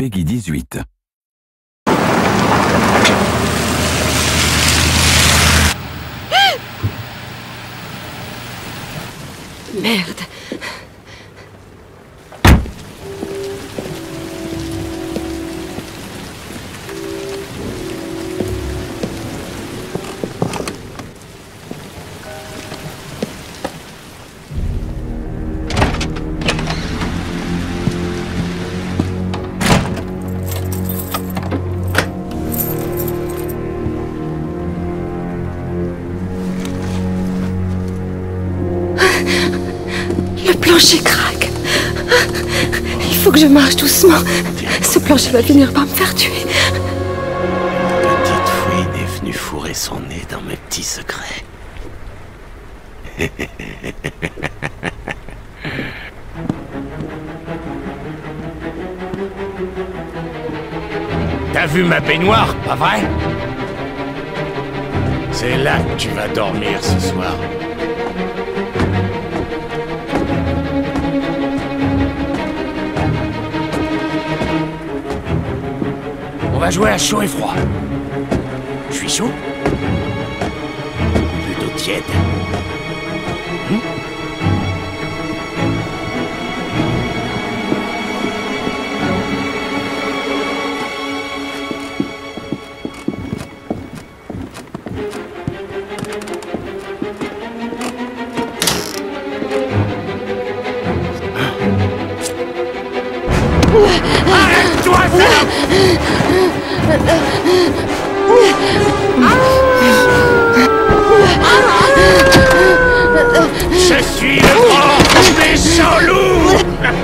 Peggy 18. Merde. Le plancher craque. Il faut que je marche doucement. Ce plancher va finir par me faire tuer. Petite fouine est venue fourrer son nez dans mes petits secrets. T'as vu ma baignoire, pas vrai? C'est là que tu vas dormir ce soir. Va jouer à chaud et froid. Je suis chaud Plutôt tiède. Hmm? Arrête-toi, Je suis le grand méchant loup